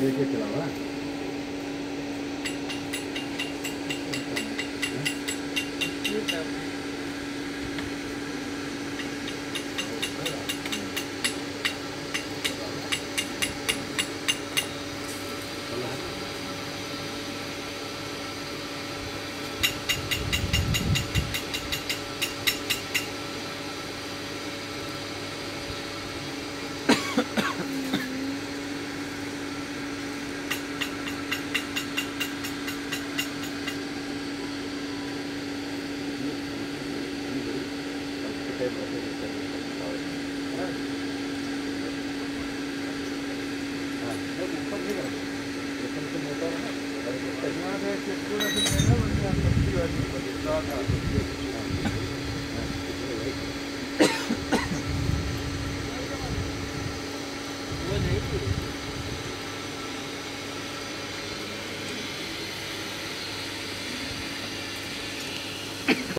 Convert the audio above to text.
yo dije que la. thêm một cái chân rồi à nó cũng không biết rồi cái chân chân motor đó cái mà thế cái cái cái cái nó mình làm được chưa thì mình được đó là được Thank you.